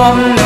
hôm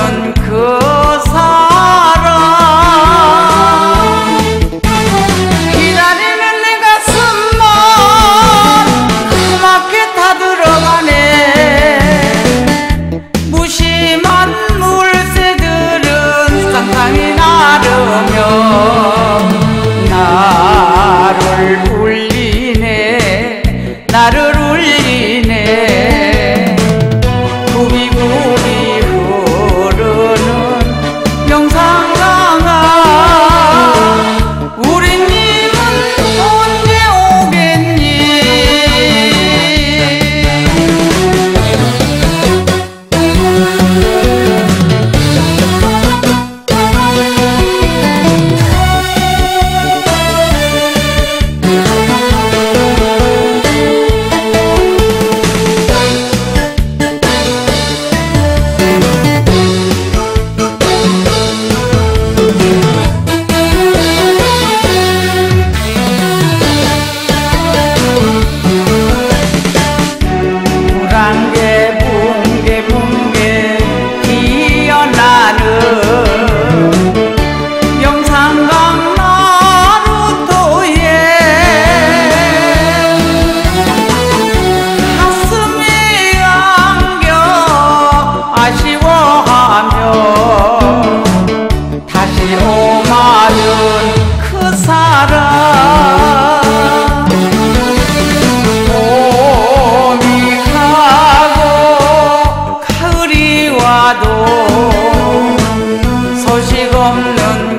안개 붕괴 붕괴 피어나는 영산강 나루토에 가슴이 안겨 아쉬워하며 다시 오마는 그 사람 gom nâng